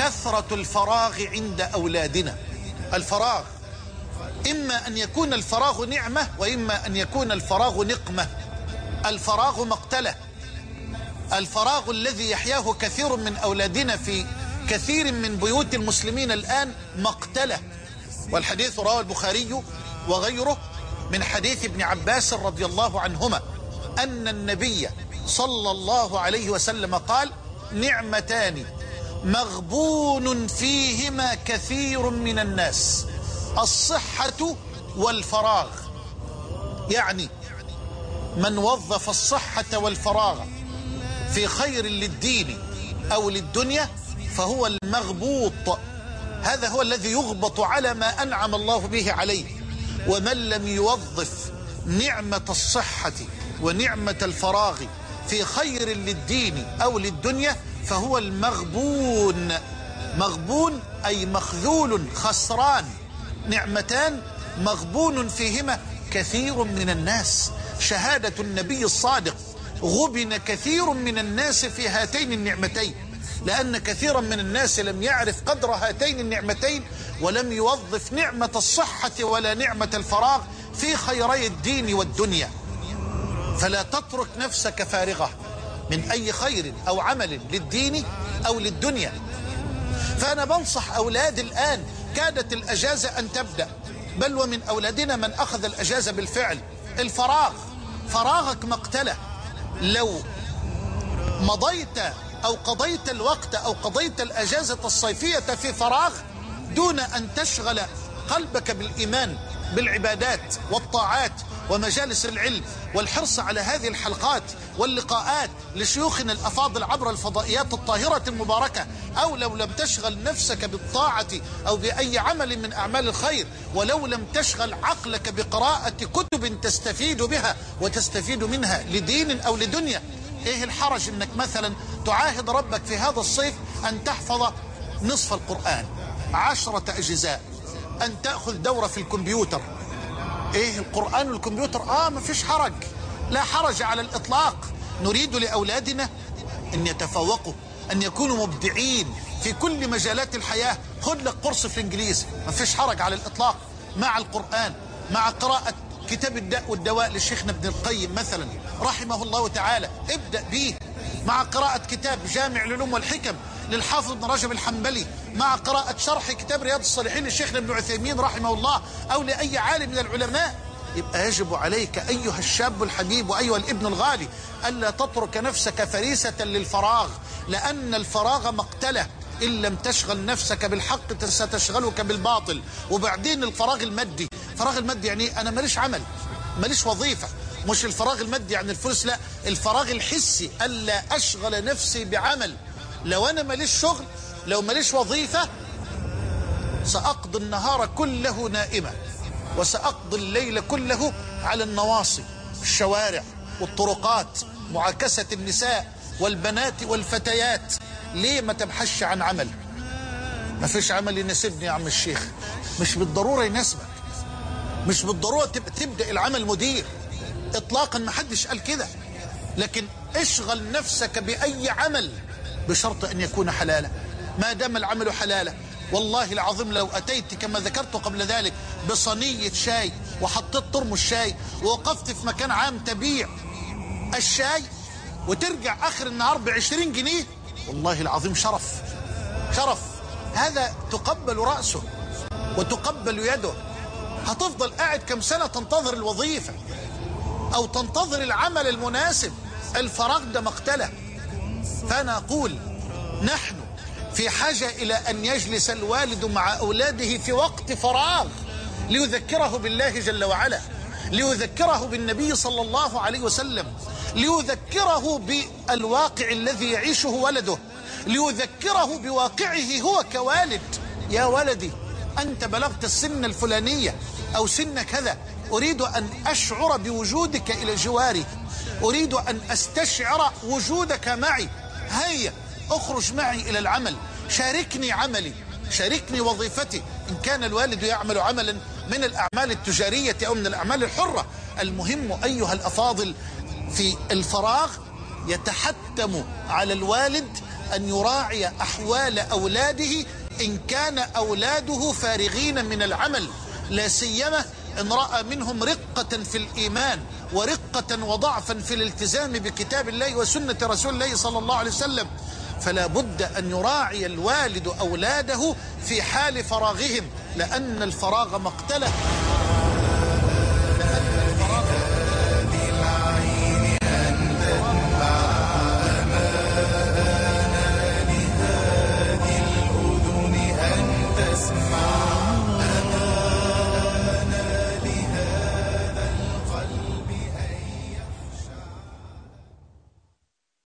كثرة الفراغ عند أولادنا. الفراغ. إما أن يكون الفراغ نعمة وإما أن يكون الفراغ نقمة. الفراغ مقتلة. الفراغ الذي يحياه كثير من أولادنا في كثير من بيوت المسلمين الآن مقتلة. والحديث رواه البخاري وغيره من حديث ابن عباس رضي الله عنهما أن النبي صلى الله عليه وسلم قال نعمتان مغبون فيهما كثير من الناس. الصحة والفراغ. يعني من وظف الصحة والفراغ في خير للدين أو للدنيا فهو المغبوط. هذا هو الذي يغبط على ما أنعم الله به عليه. ومن لم يوظف نعمة الصحة ونعمة الفراغ في خير للدين أو للدنيا فهو المغبون. مغبون أي مخذول خسران. نعمتان مغبون فيهما كثير من الناس. شهادة النبي الصادق. غبن كثير من الناس في هاتين النعمتين. لأن كثيرا من الناس لم يعرف قدر هاتين النعمتين ولم يوظف نعمة الصحة ولا نعمة الفراغ في خيري الدين والدنيا. فلا تترك نفسك فارغة. من أي خير أو عمل للدين أو للدنيا. فأنا بنصح أولادي الآن كادت الأجازة أن تبدأ. بل ومن أولادنا من أخذ الأجازة بالفعل. الفراغ فراغك مقتله. لو مضيت أو قضيت الوقت أو قضيت الأجازة الصيفية في فراغ دون أن تشغل قلبك بالإيمان بالعبادات والطاعات ومجالس العلم والحرص على هذه الحلقات واللقاءات لشيوخنا الأفاضل عبر الفضائيات الطاهرة المباركة أو لو لم تشغل نفسك بالطاعة أو بأي عمل من أعمال الخير ولو لم تشغل عقلك بقراءة كتب تستفيد بها وتستفيد منها لدين أو لدنيا. إيه الحرج أنك مثلا تعاهد ربك في هذا الصيف أن تحفظ نصف القرآن عشرة أجزاء أن تأخذ دورة في الكمبيوتر. إيه القرآن والكمبيوتر آه ما فيش حرج. لا حرج على الإطلاق. نريد لأولادنا أن يتفوقوا أن يكونوا مبدعين في كل مجالات الحياة. خذ لك قرص في الانجليزي ما فيش حرج على الإطلاق. مع القرآن مع قراءة كتاب الداء والدواء لشيخنا ابن القيم مثلا رحمه الله تعالى. ابدأ به مع قراءة كتاب جامع العلوم والحكم. للحافظ ابن رجب الحنبلي مع قراءة شرح كتاب رياض الصالحين للشيخ ابن عثيمين رحمه الله أو لأي عالم من العلماء. يبقى يجب عليك أيها الشاب الحبيب وأيها الابن الغالي ألا تترك نفسك فريسة للفراغ لأن الفراغ مقتلة. إن لم تشغل نفسك بالحق ستشغلك بالباطل. وبعدين الفراغ المادي. الفراغ المادي يعني أنا ماليش عمل ماليش وظيفة. مش الفراغ المادي يعني الفلوس لا. الفراغ الحسي ألا أشغل نفسي بعمل. لو أنا ماليش شغل لو ماليش وظيفة سأقضي النهار كله نائمة وسأقضي الليل كله على النواصي الشوارع والطرقات معاكسة النساء والبنات والفتيات. ليه ما تبحثش عن عمل؟ ما فيش عمل يناسبني يا عم الشيخ. مش بالضرورة يناسبك. مش بالضرورة تبدأ العمل مدير. اطلاقا ما حدش قال كده. لكن اشغل نفسك بأي عمل. بشرط أن يكون حلالا. ما دام العمل حلالا والله العظيم لو أتيت كما ذكرت قبل ذلك بصينية شاي وحطيت ترمس شاي ووقفت في مكان عام تبيع الشاي وترجع آخر النهار بعشرين جنيه والله العظيم شرف. شرف. هذا تقبل رأسه وتقبل يده. هتفضل قاعد كم سنة تنتظر الوظيفة أو تنتظر العمل المناسب. الفراغ ده مقتله. فأنا أقول نحن في حاجة إلى أن يجلس الوالد مع أولاده في وقت فراغ ليذكره بالله جل وعلا ليذكره بالنبي صلى الله عليه وسلم ليذكره بالواقع الذي يعيشه ولده ليذكره بواقعه هو كوالد. يا ولدي أنت بلغت السن الفلانية أو سن كذا أريد أن أشعر بوجودك إلى جواري أريد أن أستشعر وجودك معي. هيا اخرج معي إلى العمل. شاركني عملي شاركني وظيفتي. إن كان الوالد يعمل عملا من الأعمال التجارية أو من الأعمال الحرة. المهم أيها الأفاضل في الفراغ يتحتم على الوالد أن يراعي أحوال أولاده. إن كان أولاده فارغين من العمل لا سيما إن رأى منهم رقة في الإيمان. ورقة وضعفا في الالتزام بكتاب الله وسنة رسول الله صلى الله عليه وسلم فلا بد أن يراعي الوالد أولاده في حال فراغهم لأن الفراغ مقتله.